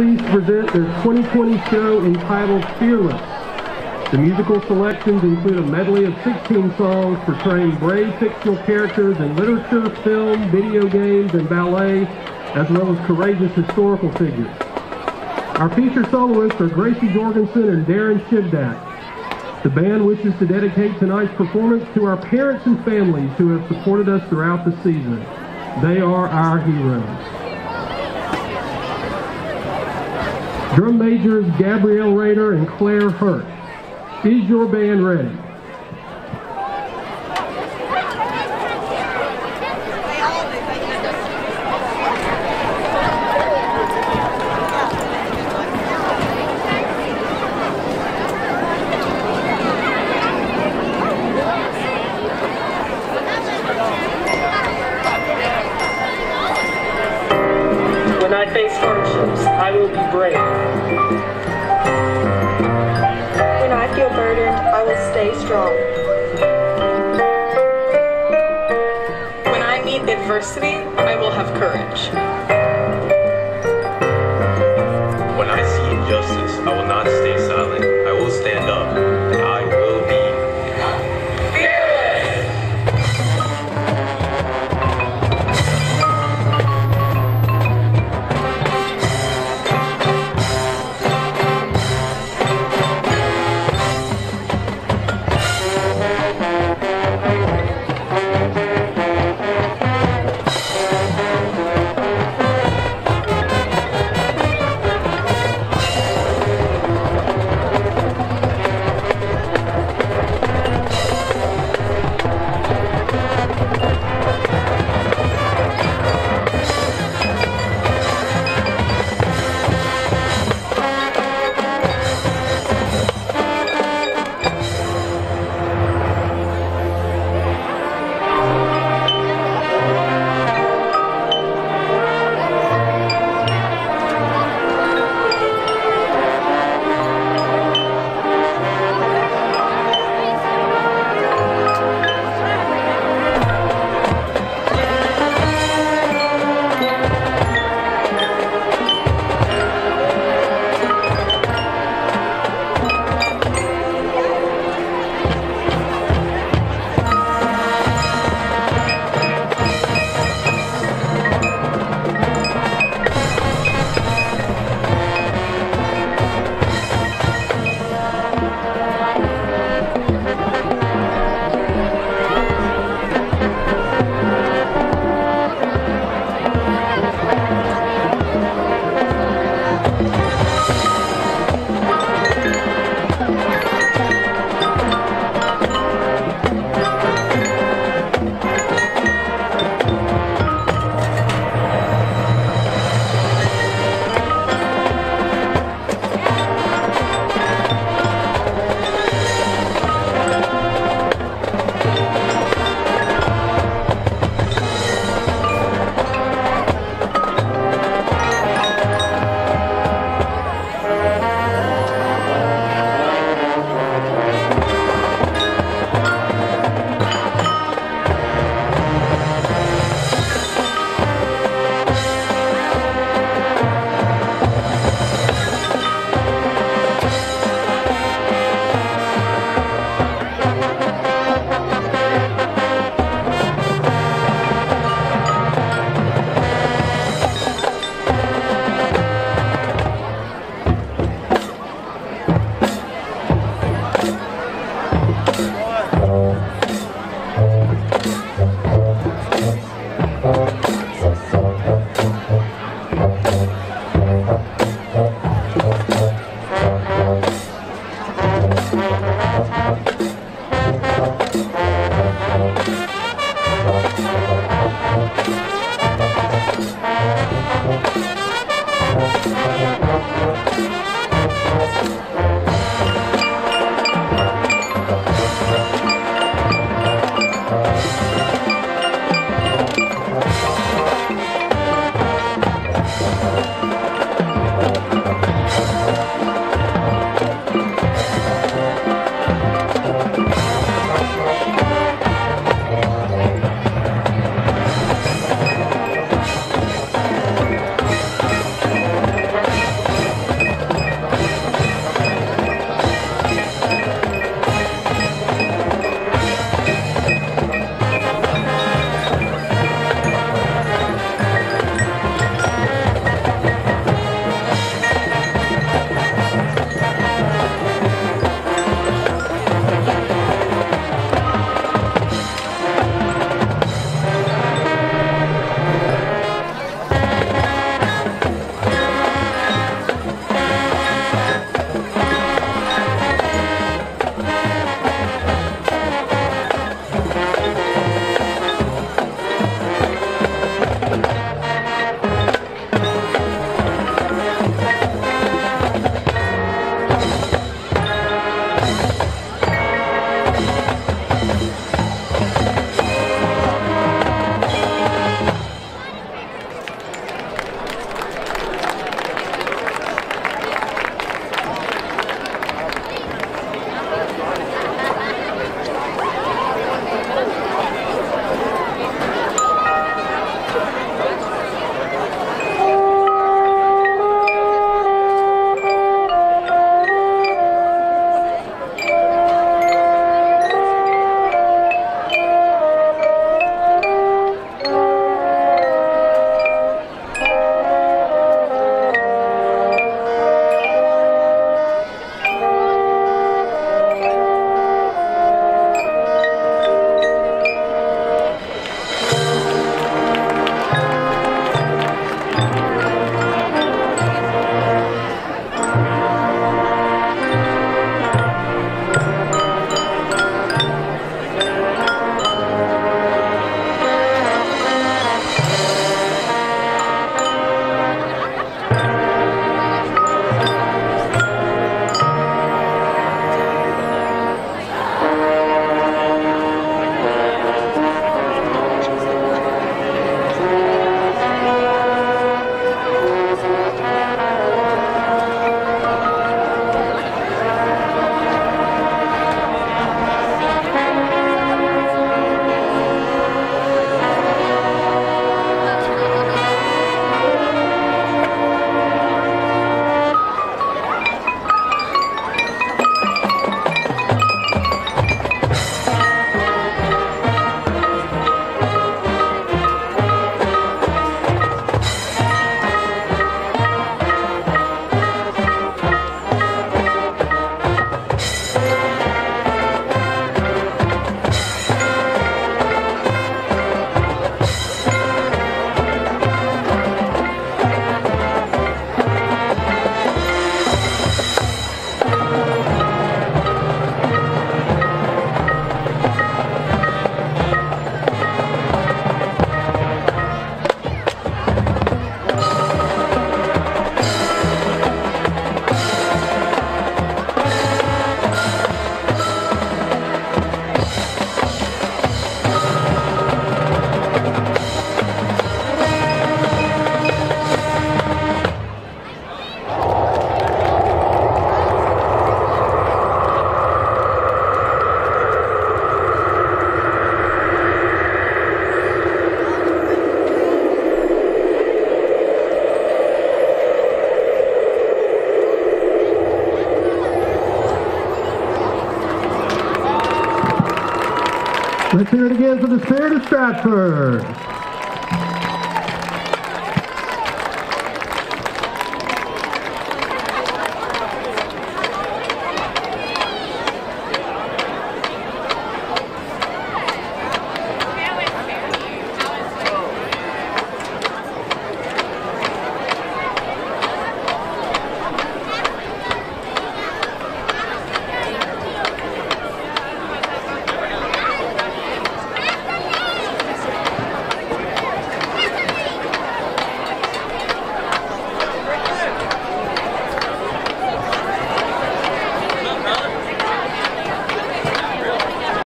pleased to present their 2020 show entitled Fearless. The musical selections include a medley of 16 songs portraying brave fictional characters in literature, film, video games, and ballet, as well as courageous historical figures. Our featured soloists are Gracie Jorgensen and Darren Shivdak. The band wishes to dedicate tonight's performance to our parents and families who have supported us throughout the season. They are our heroes. Drum majors Gabrielle Rader and Claire Hurt. Is your band ready? When I face I will be brave. When I feel burdened, I will stay strong. When I meet adversity, I will have courage. Let's hear it again for the Spirit of Stratford.